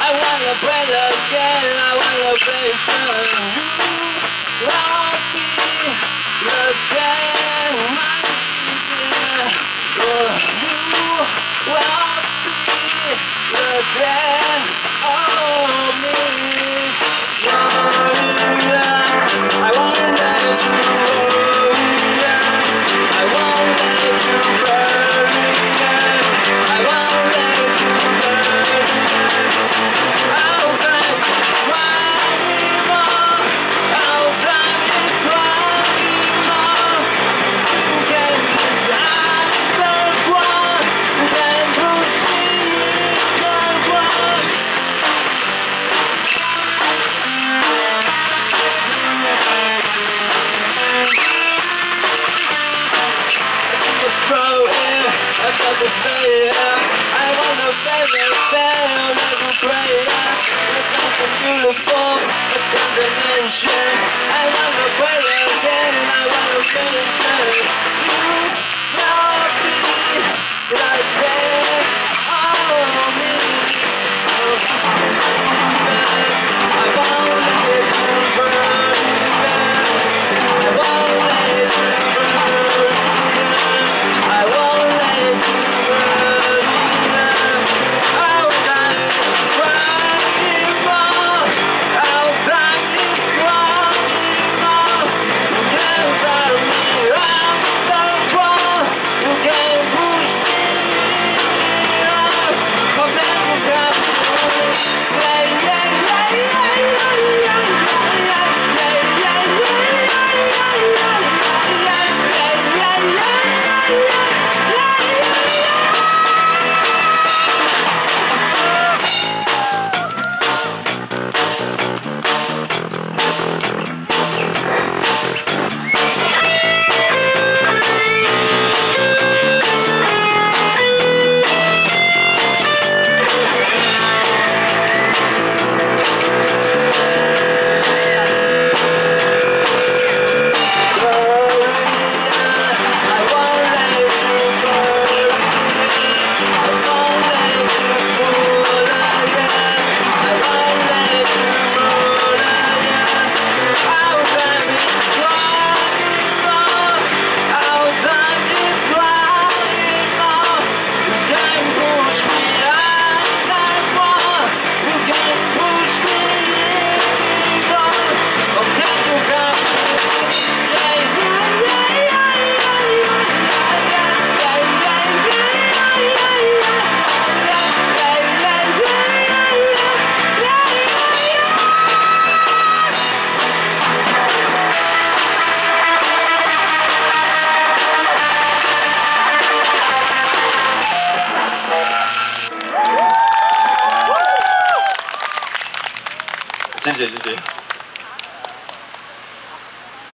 I wanna play again, I wanna play again. I wanna play again. I wanna. You love me like. 谢谢谢谢。